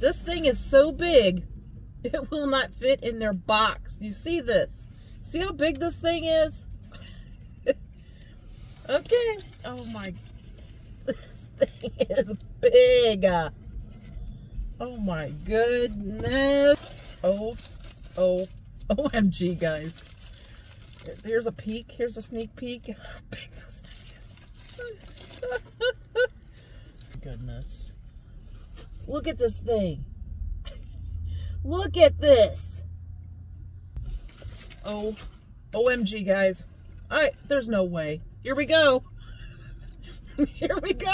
This thing is so big, it will not fit in their box. You see this? See how big this thing is? okay. Oh my, this thing is big. Oh my goodness. Oh, oh, OMG, guys. Here's a peek. Here's a sneak peek. How big. Goodness. Look at this thing. Look at this. Oh, OMG, guys. All right, there's no way. Here we go. Here we go.